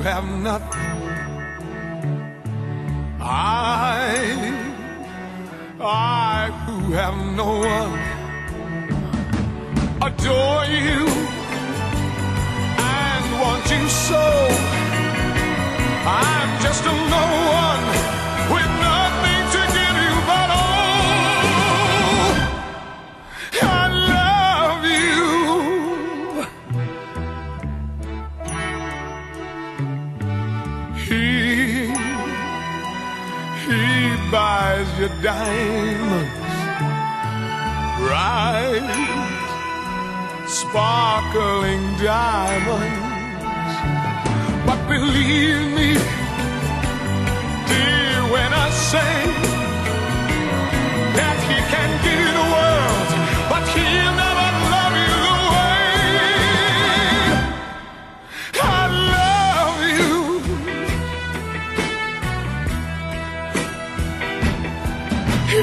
have nothing. I, I who have no one, adore you and want you so. I'm just a he buys you diamonds, bright, sparkling diamonds. But believe me, dear, when I say He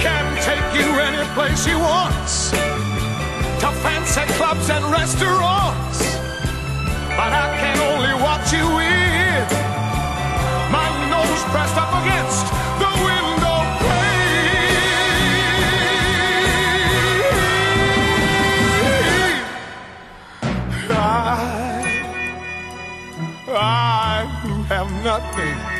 can take you any place he wants, to fancy clubs and restaurants. But I can only watch you with my nose pressed up against the window pane. I, I have nothing,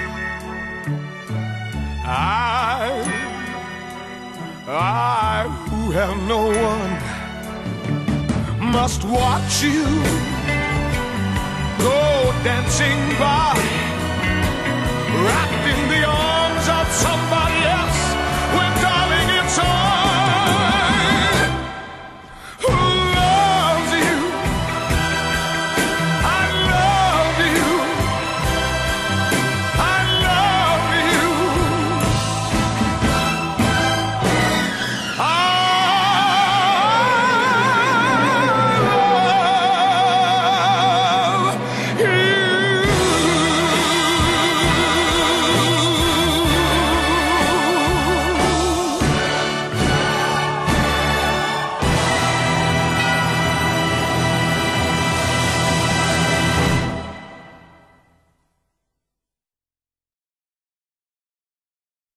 I who have no one, must watch you go dancing by, wrapped in the